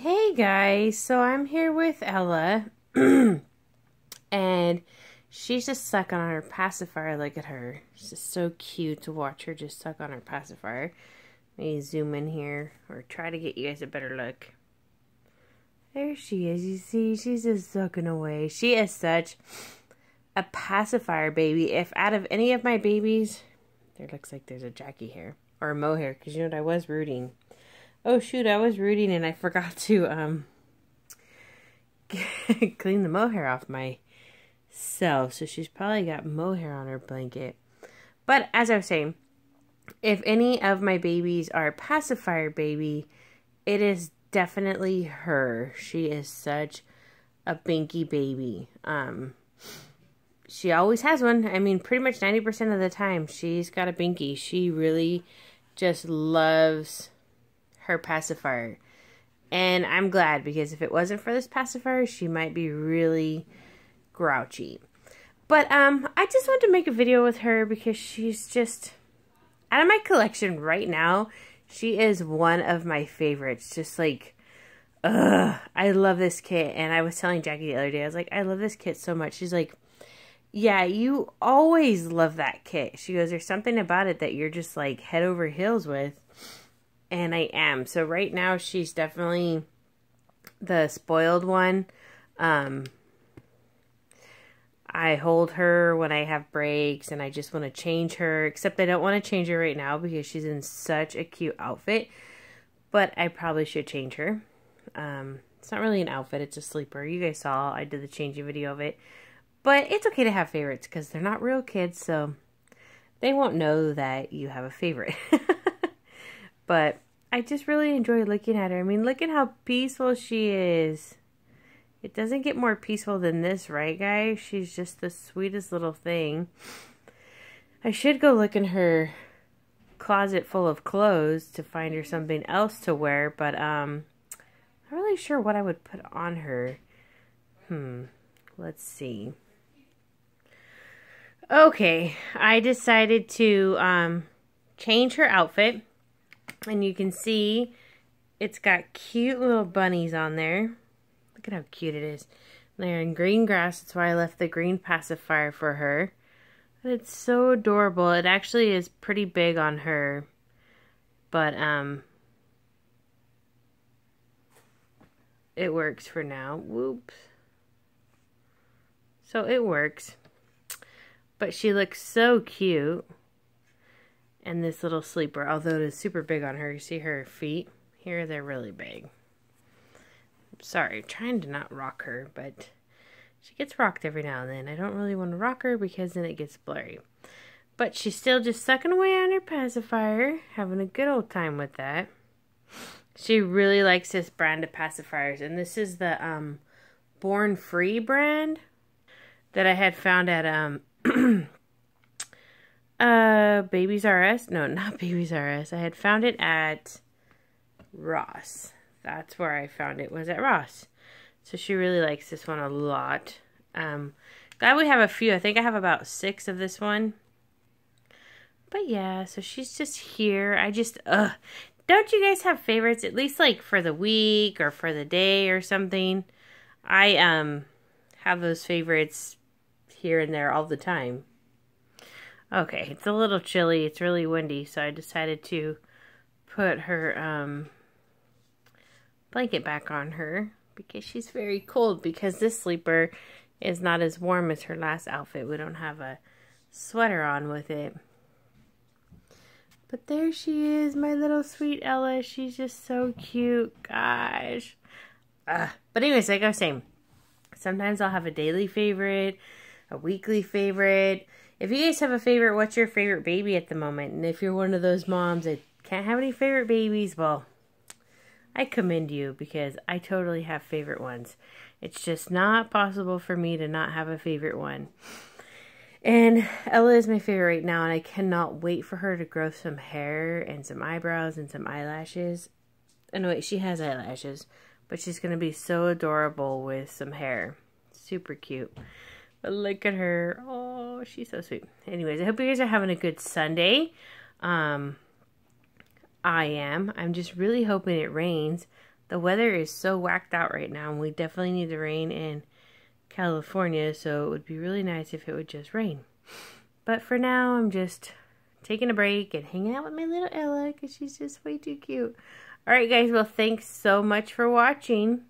Hey guys, so I'm here with Ella, and she's just sucking on her pacifier. Look at her. It's just so cute to watch her just suck on her pacifier. Let me zoom in here, or try to get you guys a better look. There she is. You see, she's just sucking away. She is such a pacifier baby. If out of any of my babies, there looks like there's a Jackie hair or a mohair, because you know what I was rooting. Oh shoot, I was rooting and I forgot to um clean the mohair off myself. So she's probably got mohair on her blanket. But as I was saying, if any of my babies are pacifier baby, it is definitely her. She is such a binky baby. Um she always has one. I mean, pretty much 90% of the time, she's got a binky. She really just loves her pacifier. And I'm glad because if it wasn't for this pacifier, she might be really grouchy. But um, I just wanted to make a video with her because she's just out of my collection right now. She is one of my favorites. Just like, ugh, I love this kit. And I was telling Jackie the other day, I was like, I love this kit so much. She's like, yeah, you always love that kit. She goes, there's something about it that you're just like head over heels with and I am. So right now she's definitely the spoiled one. Um, I hold her when I have breaks and I just want to change her, except I don't want to change her right now because she's in such a cute outfit. But I probably should change her. Um, it's not really an outfit, it's a sleeper. You guys saw I did the changing video of it. But it's okay to have favorites because they're not real kids, so they won't know that you have a favorite. But I just really enjoy looking at her. I mean, look at how peaceful she is. It doesn't get more peaceful than this, right, guys? She's just the sweetest little thing. I should go look in her closet full of clothes to find her something else to wear, but um, I'm not really sure what I would put on her. Hmm, let's see. Okay, I decided to um, change her outfit and you can see it's got cute little bunnies on there. Look at how cute it is. They're in green grass. That's why I left the green pacifier for her. But it's so adorable. It actually is pretty big on her. But, um... It works for now. Whoops. So it works. But she looks so cute and this little sleeper, although it is super big on her. You see her feet? Here, they're really big. Sorry, trying to not rock her, but she gets rocked every now and then. I don't really want to rock her because then it gets blurry. But she's still just sucking away on her pacifier, having a good old time with that. She really likes this brand of pacifiers, and this is the um, Born Free brand that I had found at um, Uh, Babies R Us. No, not Babies R Us. I had found it at Ross. That's where I found it. Was at Ross. So she really likes this one a lot. Um, glad we have a few. I think I have about six of this one. But yeah, so she's just here. I just, ugh. Don't you guys have favorites? At least like for the week or for the day or something. I, um, have those favorites here and there all the time. Okay, it's a little chilly. It's really windy, so I decided to put her um, blanket back on her because she's very cold because this sleeper is not as warm as her last outfit. We don't have a sweater on with it. But there she is, my little sweet Ella. She's just so cute, gosh. Uh, but anyways, like I was saying, sometimes I'll have a daily favorite, a weekly favorite, if you guys have a favorite, what's your favorite baby at the moment? And if you're one of those moms that can't have any favorite babies, well, I commend you because I totally have favorite ones. It's just not possible for me to not have a favorite one. And Ella is my favorite right now, and I cannot wait for her to grow some hair and some eyebrows and some eyelashes. And wait, she has eyelashes, but she's going to be so adorable with some hair. Super cute. But look at her. Oh, she's so sweet. Anyways, I hope you guys are having a good Sunday. Um, I am. I'm just really hoping it rains. the weather is so whacked out right now, and we definitely need the rain in California, so it would be really nice if it would just rain. But for now, I'm just taking a break and hanging out with my little Ella because she's just way too cute. All right, guys. Well, thanks so much for watching.